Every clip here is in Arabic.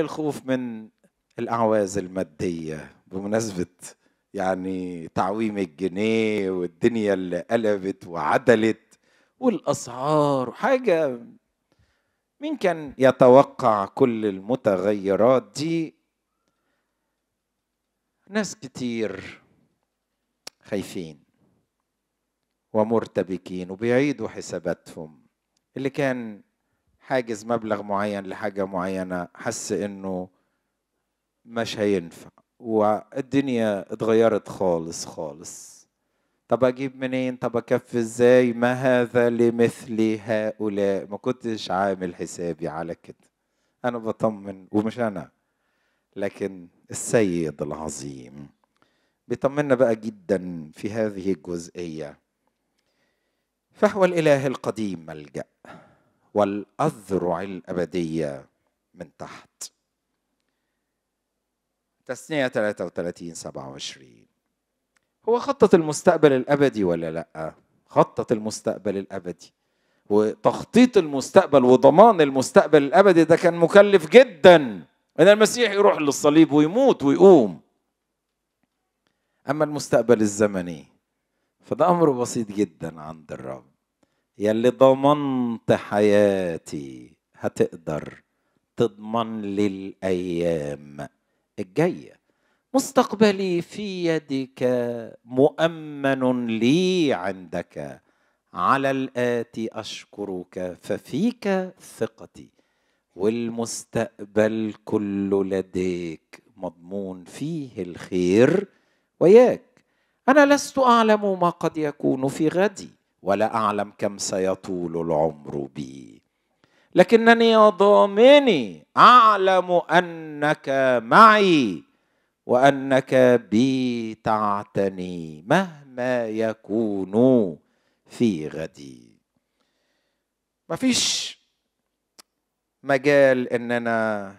الخوف من الأعواز المادية بمناسبة يعني تعويم الجنيه والدنيا اللي قلبت وعدلت والأسعار حاجة مين كان يتوقع كل المتغيرات دي؟ ناس كتير خايفين ومرتبكين وبيعيدوا حساباتهم. اللي كان حاجز مبلغ معين لحاجة معينة حس إنه مش هينفع والدنيا اتغيرت خالص خالص. طب أجيب منين؟ طب أكفي إزاي؟ ما هذا لمثل هؤلاء؟ ما كنتش عامل حسابي على كده. أنا بطمن ومش أنا لكن السيد العظيم بيطمنا بقى جدا في هذه الجزئية. فهو الإله القديم ملجأ. والأذرع الأبدية من تحت. تسنية 33 27 هو خطط المستقبل الأبدي ولا لأ؟ خطط المستقبل الأبدي. وتخطيط المستقبل وضمان المستقبل الأبدي ده كان مكلف جدا. إن المسيح يروح للصليب ويموت ويقوم. أما المستقبل الزمني فده أمر بسيط جدا عند الرب. يلي ضمنت حياتي هتقدر تضمن لي الأيام الجاية. مستقبلي في يدك مؤمن لي عندك. على الاتي أشكرك ففيك ثقتي. والمستقبل كله لديك مضمون فيه الخير وياك. أنا لست أعلم ما قد يكون في غدي. ولا أعلم كم سيطول العمر بي. لكنني ضامني أعلم أنك معي وأنك بي تعتني مهما يكون في غدي. مفيش مجال إننا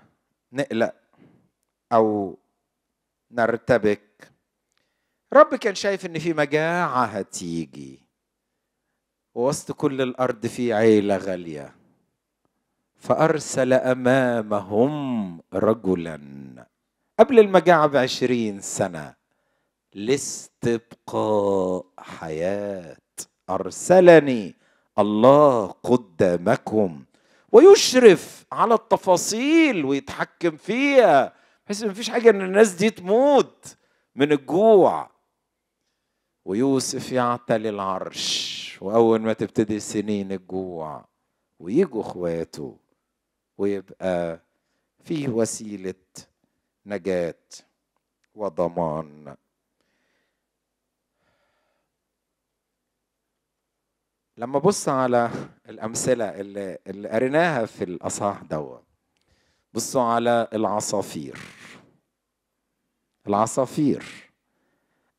نقلق أو نرتبك. رب كان شايف إن في مجاعة هتيجي. ووسط كل الأرض في عيلة غالية. فأرسل أمامهم رجلا. قبل المجاعة بعشرين سنة. لاستبقاء حياة. أرسلني الله قدامكم. ويشرف على التفاصيل ويتحكم فيها. بحيث مفيش حاجة إن الناس دي تموت من الجوع. ويوسف يعتلي العرش. وأول ما تبتدي سنين الجوع ويجوا إخواته ويبقى فيه وسيلة نجاة وضمان. لما بص على الأمثلة اللي اللي قريناها في الأصحاح دوت بصوا على العصافير. العصافير.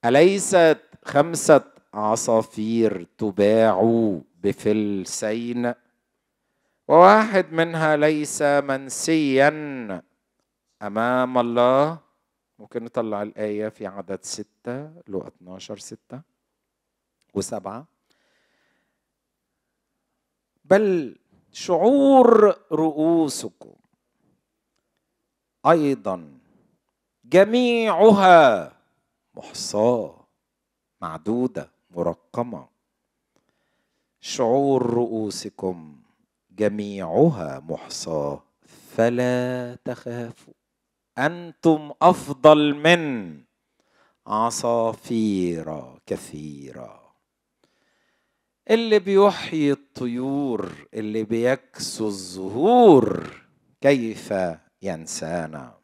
أليست خمسة عصافير تباع بفلسين وواحد منها ليس منسيا أمام الله. ممكن نطلع الآية في عدد ستة لو 12 ستة وسبعة. بل شعور رؤوسكم أيضا جميعها محصاة معدودة. مرقمة. شعور رؤوسكم جميعها محصاه فلا تخافوا. أنتم أفضل من عصافير كثيرة. اللي بيحيي الطيور اللي بيكسو الزهور كيف ينسانا؟